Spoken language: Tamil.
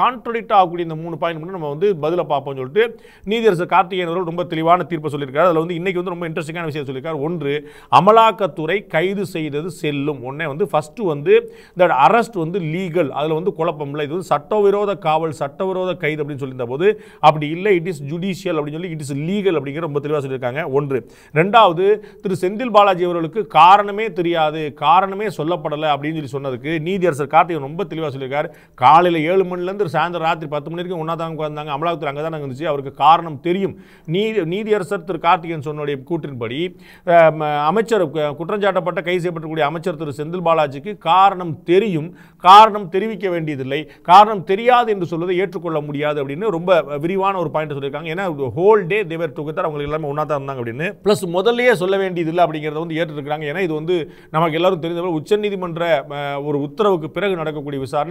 கான்ட்ரடிக்ட் ஆகக்கூடிய இந்த மூணு பாயிண்ட் மட்டும் நம்ம வந்து பதில பார்ப்போம்னு சொல்லிட்டு நீதியரசர் கார்த்திகேயன் அவர்கள் ரொம்ப தெளிவான தீர்ப்பை சொல்லியிருக்காரு. அதில் வந்து இன்றைக்கி வந்து ரொம்ப இன்ட்ரெஸ்டிங்கான விஷயம் சொல்லியிருக்காரு. ஒன்று அமலாக்கத்துறை கைது செய்தது செல்லும். ஒன்றே வந்து ஃபஸ்ட்டு வந்து இந்த அரெஸ்ட் வந்து லீகல் அதில் வந்து குழப்பம் இல்லை. இது வந்து சட்டவிரோத காவல் சட்டவிரோத கைது அப்படின்னு சொல்லியிருந்த போது அப்படி இல்லை. இட் இஸ் ஜுடிஷியல் அப்படின்னு சொல்லி இட் இஸ் லீகல் அப்படிங்கிற ரொம்ப தெளிவாக சொல்லியிருக்காங்க. ஒன்று ரெண்டாவது திரு செந்தில் பாலாஜி அவர்களுக்கு காரணமே தெரியாது காரணமே சொல்லப்படலை அப்படின்னு சொல்லி சொன்னதுக்கு நீதியரசர் கார்த்திகேயன் ரொம்ப தெளிவாக சொல்லியிருக்காரு. காலையில் ஏழு மணிலேருந்து சாயந்தரம் ராத்திரி பத்து மணிக்கு வரைக்கும் ஒன்றா தான் உட்காந்தாங்க அமலாக்கத்துறை அங்கே தான் இருந்துச்சு. அவருக்கு காரணம் தெரியும். நீதி நீதியரசர் திரு கார்த்திகேயன் சொன்னுடைய கூற்றின்படி அமைச்சர் குற்றஞ்சாட்டப்பட்ட கைது செய்யப்பட்டக்கூடிய அமைச்சர் திரு செந்தில் பாலாஜிக்கு காரணம் தெரியும். காரணம் தெரிவிக்க வேண்டியதில்லை. காரணம் தெரியாது என்று சொல்வதை ஏற்றுக்கொள்ள முடியாது அப்படின்னு ரொம்ப விரிவான ஒரு பாயிண்ட் சொல்லியிருக்காங்க. ஏன்னா ஹோல் டே தேவர் டுகெதர் அவங்க எல்லாமே ஒன்றா தான் இருந்தாங்க அப்படின்னு. ப்ளஸ் முதல்லயே சொல்ல வேண்டியதில்லை அப்படிங்கிறத வந்து ஏற்றிருக்காங்க ஏன்னா இது வந்து நமக்கு எல்லாரும் தெரிந்தவர் உச்சநீதிமன்ற ஒரு உத்தரவுக்கு பிறகு நடக்கக்கூடிய விசாரணை.